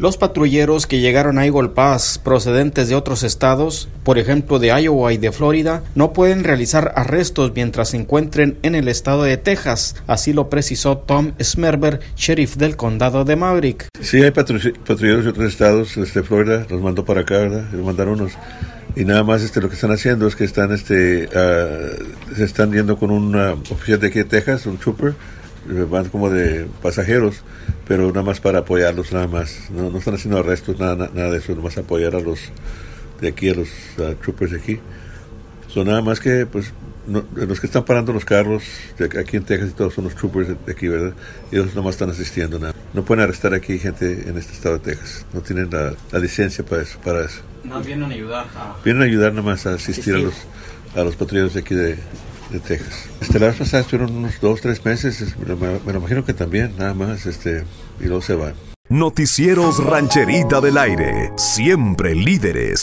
Los patrulleros que llegaron a Eagle Pass procedentes de otros estados, por ejemplo de Iowa y de Florida, no pueden realizar arrestos mientras se encuentren en el estado de Texas. Así lo precisó Tom Smerber, sheriff del condado de Maverick. Sí, hay patrulleros de otros estados, este Florida los mandó para acá, ¿verdad? Los mandaron unos y nada más este lo que están haciendo es que están este uh, se están yendo con un uh, oficial de aquí de Texas, un trooper, van como de pasajeros, pero nada más para apoyarlos, nada más. No, no están haciendo arrestos, nada, nada de eso, nada más apoyar a los de aquí, a los uh, troopers de aquí. Son nada más que, pues, no, los que están parando los carros de aquí en Texas y todos son los troopers de aquí, ¿verdad? Ellos nomás están asistiendo, nada. No pueden arrestar aquí gente en este estado de Texas. No tienen la, la licencia para eso. Para eso. No, vienen a ayudar. Vienen a ayudar nomás a asistir, asistir. a los a los patrulleros de aquí de, de Texas. Este, la vez pasada estuvieron unos dos, tres meses, me, me, lo imagino que también, nada más, este, y luego se van. Noticieros Rancherita del Aire, siempre líderes.